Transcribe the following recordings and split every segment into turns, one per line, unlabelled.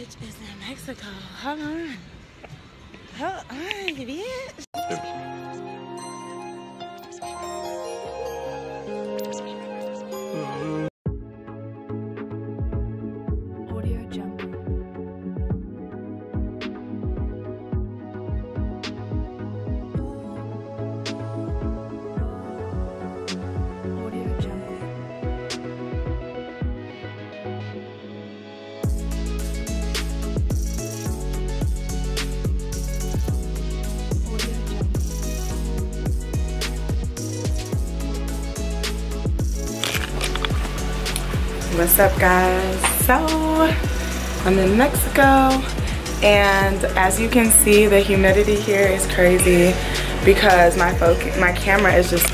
bitch is in Mexico. Hold on. Hold on, bitch. What's up, guys? So, I'm in Mexico, and as you can see, the humidity here is crazy because my my camera is just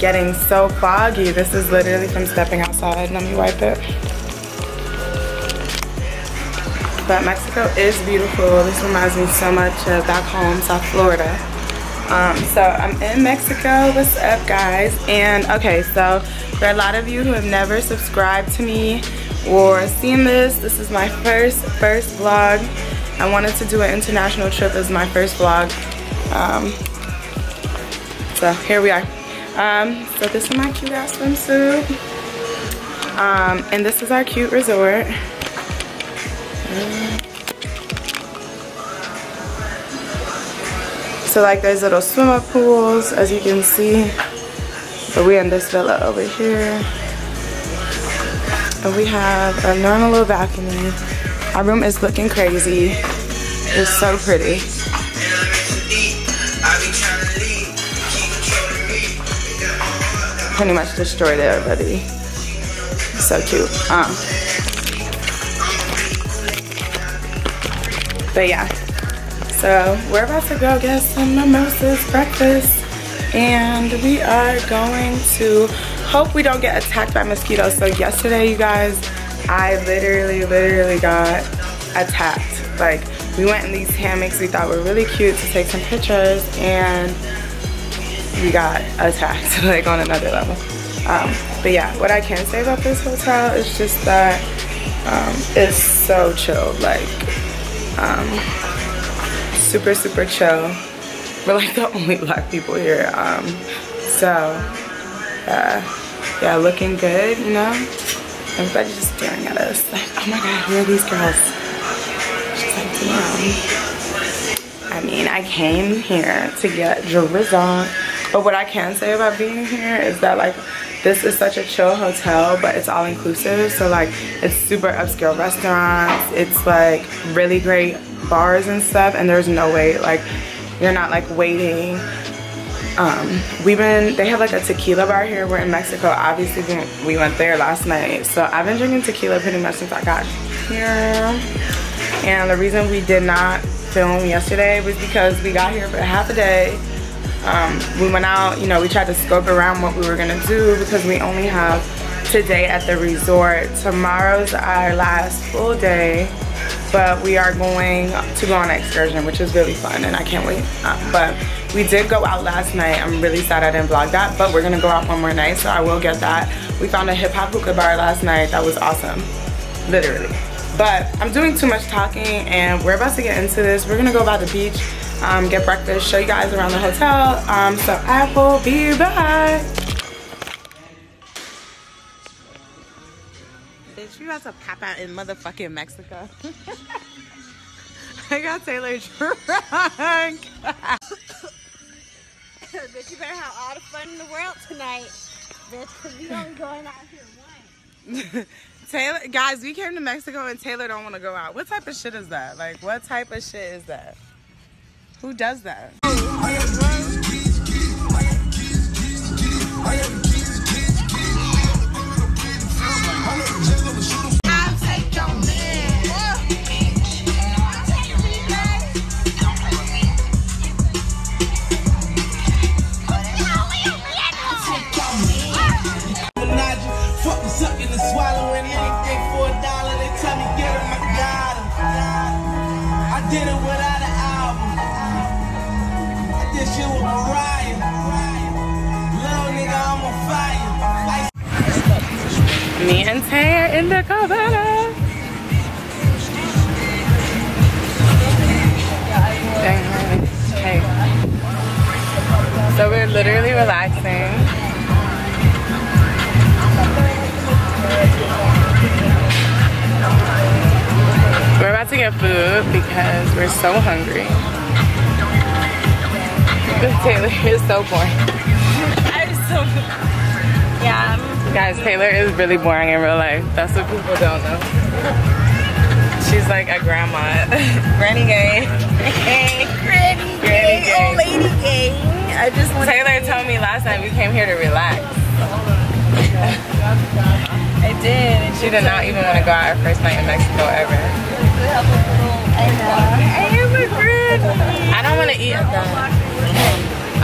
getting so foggy. This is literally from stepping outside. Let me wipe it. But Mexico is beautiful. This reminds me so much of back home, South Florida. Um, so I'm in Mexico. What's up, guys? And okay, so for a lot of you who have never subscribed to me or seen this, this is my first first vlog. I wanted to do an international trip as my first vlog. Um, so here we are. Um, so this is my cute ass swimsuit. Um, and this is our cute resort. So like there's little swimmer pools as you can see. But we're in this villa over here. And we have a normal little balcony. Our room is looking crazy. It's so pretty. Pretty much destroyed it already. So cute. Um, but yeah. So we're about to go get some mimosas breakfast and we are going to hope we don't get attacked by mosquitoes. So yesterday you guys, I literally, literally got attacked. Like we went in these hammocks we thought were really cute to take some pictures and we got attacked like on another level. Um, but yeah, what I can say about this hotel is just that um, it's so chill. Like um, super super chill. We're like the only black people here um so uh yeah looking good you know? Everybody's just staring at us. Like oh my god who are these girls? She's like damn. I mean i came here to get drizzle but what i can say about being here is that like this is such a chill hotel but it's all inclusive so like it's super upscale restaurants. It's like really great bars and stuff and there's no wait like you're not like waiting. Um we've been they have like a tequila bar here. We're in mexico. Obviously we- we went there last night. So i've been drinking tequila pretty much since i got here. And the reason we did not film yesterday was because we got here for half a day. Um, we went out, you know, we tried to scope around what we were gonna do because we only have today at the resort. Tomorrow's our last full day, but we are going to go on an excursion, which is really fun and I can't wait. Uh, but we did go out last night. I'm really sad I didn't vlog that, but we're gonna go out one more night, so I will get that. We found a hip hop hookah bar last night. That was awesome, literally. But I'm doing too much talking and we're about to get into this. We're gonna go by the beach, um, get breakfast, show you guys around the hotel. Um, so I will be back. We about to pop out in motherfucking Mexico. I got Taylor drunk.
Bitch, you better have all the fun in the world tonight. Bitch, because we only going out here once.
Taylor, guys, we came to Mexico and Taylor don't want to go out. What type of shit is that? Like, what type of shit is that? Who does that?
did it without an album. I did shit with Mariah. Little nigga, I'm on fire.
Me and Tay in the cabana. Dang, hey. So we're literally relaxing. Food because we're so hungry. Taylor is so boring.
I'm so. Yeah, I'm.
Guys, Taylor is really boring in real life. That's what people don't know. She's like a grandma. Granny gay.
Granny
Granny
gay, old lady gay. I just
Taylor told me last night we came here to relax.
I did. and
She did not even want to go out her first night in Mexico ever.
I know. I am a granny.
I don't want to eat at that.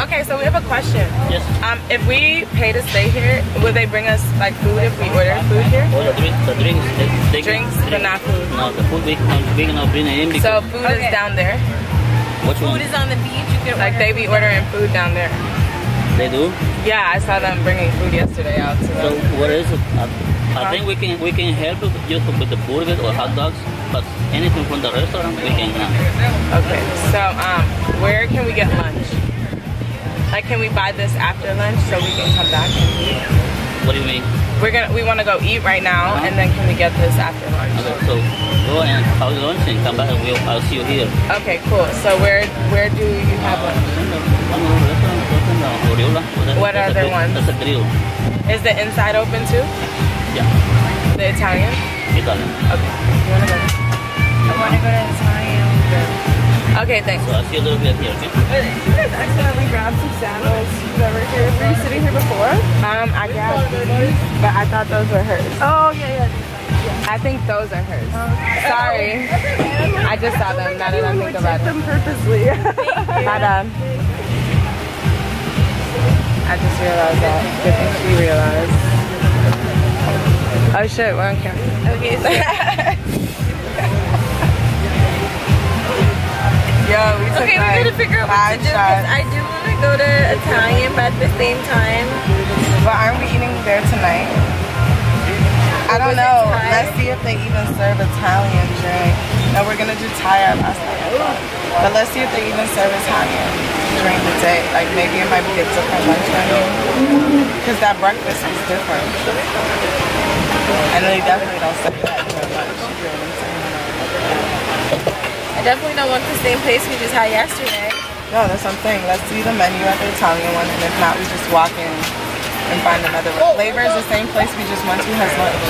Okay, so we have a question.
Yes.
Um, if we pay to stay here, will they bring us like food if we order food here?
All the drinks, the drinks, they, they
Drinks, but not food.
No, the food we can, we cannot bring it in
So
because
food
Okay.
is down there.
which one?
Food is on the beach. You can
Like
order.
they be ordering food down there.
They do.
Yeah, I saw them bringing food yesterday out to
So
them.
what is it? I, I think we can we can help you just with the burgers or hot dogs, but anything from the restaurant we can. Uh,
Okay, so um, where can we get lunch? Like, can we buy this after lunch so we can come back and eat?
what do you mean?
We're gonna we want to go eat right now, and then can we get this after lunch?
Okay, so go and have lunch and come back and we'll I'll see you here.
Okay, cool. So where where do you have lunch?
One more restaurant open, Oriola.
What
that's a
other
grill-
ones?
That's a grill.
Is the inside open too?
Yeah,
The Italian?
Italian.
Okay. You wanna go?
I want to go to Italian.
Okay, thanks.
So I'll see you a little bit here. Okay?
You guys accidentally grabbed some sandals that were here. Were you sitting here before? Um, I grabbed these, but I thought those were hers.
Oh yeah, yeah.
I think those are hers. Sorry. I just saw them now that I think about it.
them purposely.
My bad. I just realized that. Good thing she realized. Oh shit, we're on camera.
okay, so
Yo, we took
okay, we
like
gotta figure out what to do because I do want to go to Italian, but at the same time,
But aren't we eating there tonight? I don't know. Let's see if they even serve Italian drink. No, we're gonna do Thai last night. But let's see if they even serve Italian during the day. Like maybe it might be a different lunch menu. Because that breakfast is different. And they definitely don't serve that during lunch. You I'm saying?
I definitely don't want the same place we just had yesterday.
No, that's what I'm saying. Let's see the menu at the Italian one, and if not, we just walk in and find another one. Flavor is the same place we just went to has lunch.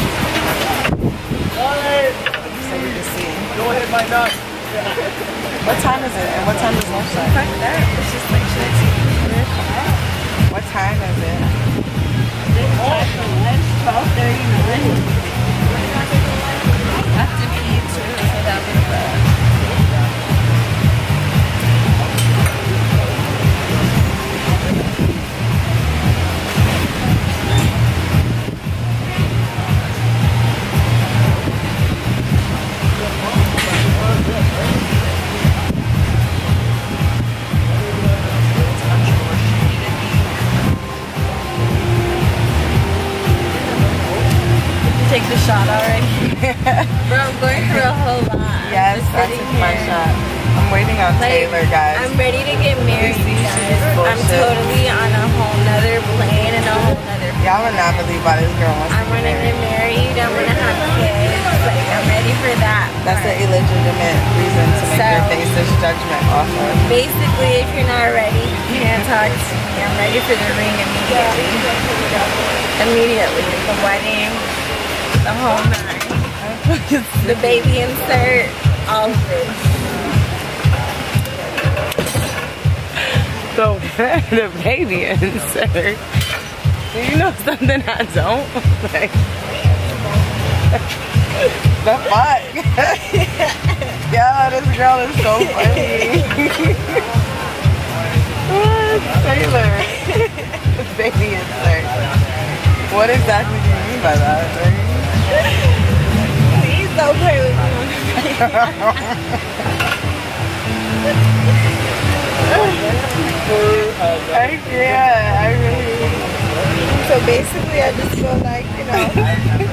So we just see.
Go ahead, my nut.
What time is it? And what time is lunch start?
Fuck. It's just like shit. I'm
on
Like,
Taylor, guys.
I'm ready to get married. guys. I'm totally on a whole nother plane and a whole nother.
Y'all would not believe why this girl wants
I'm
to get
gonna get
married.
I'm gonna have kids. Like I'm ready for that.
That's an illegitimate reason to make your
So-
basis judgment off of.
Basically, if you're not ready, you can't talk to me. I'm ready for the ring immediately. Immediately. The wedding, the whole nine. The baby insert, all of it.
So the baby insert. Do you know something I don't? Like the fuck? yeah, this girl is so funny. what? Taylor. baby insert. What exactly do you mean by that?
Please don't play with me.
I really.
So basically, I just feel like, you know,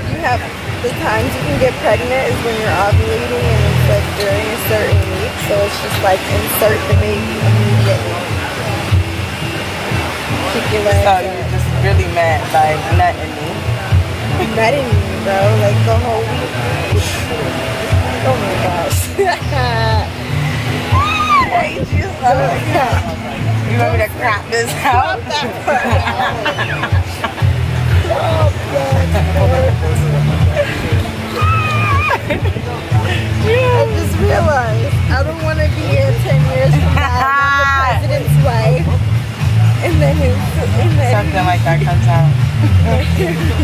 you have the times you can get pregnant is when you're ovulating and it's but during a certain week, so it's just like insert the baby immediately. Kick your legs
So you just really meant like nothing me.
Nutting me, bro, like the whole week. Oh my gosh.
Hey, you so You want me to crop this out?
I just realized I don't want to be here 10 years from now. the president's wife. And then and then
Something like that comes out.